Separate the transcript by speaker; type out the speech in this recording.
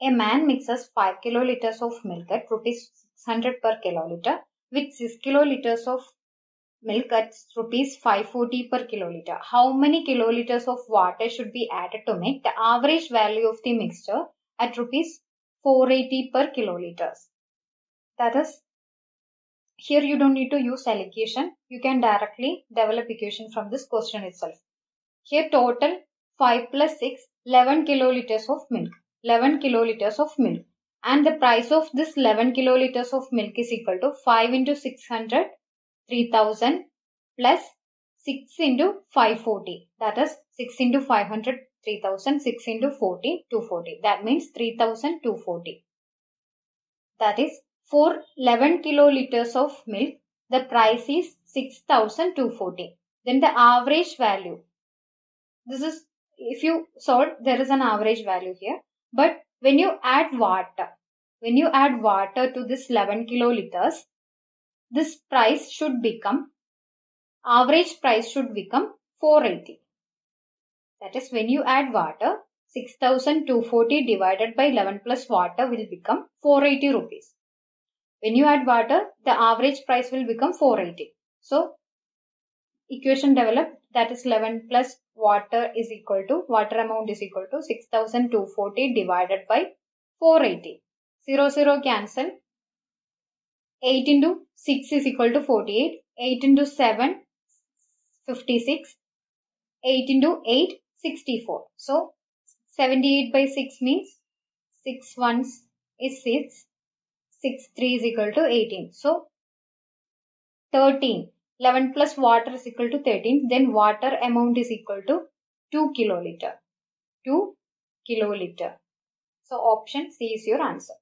Speaker 1: A man mixes 5 kiloliters of milk at rupees 600 per kiloliter with 6 kiloliters of milk at rupees 540 per kiloliter. How many kiloliters of water should be added to make the average value of the mixture at rupees 480 per kiloliters? That is, here you don't need to use alligation. You can directly develop equation from this question itself. Here total 5 plus 6, 11 kiloliters of milk. 11 kiloliters of milk. And the price of this 11 kiloliters of milk is equal to 5 into 600, 3000 plus 6 into 540. That is 6 into 500, 3000, 6 into 40, 240. That means 3240. That is for 11 kiloliters of milk, the price is 6240. Then the average value. This is, if you solve, there is an average value here. But when you add water, when you add water to this 11 kiloliters, this price should become, average price should become 480. That is when you add water, 6240 divided by 11 plus water will become 480 rupees. When you add water, the average price will become 480. So, equation developed that is 11 plus water is equal to, water amount is equal to 6240 divided by 480. 0, 0 cancel. 8 into 6 is equal to 48. 8 into 7, 56. 8 into 8, 64. So, 78 by 6 means 6 ones is 6. 6 3 is equal to 18. So, 13. 11 plus water is equal to 13 then water amount is equal to 2 kiloliter. 2 kiloliter. So option c is your answer.